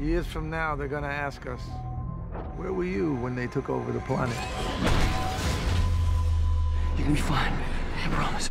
Years from now, they're gonna ask us, where were you when they took over the planet? You're gonna be fine. I promise.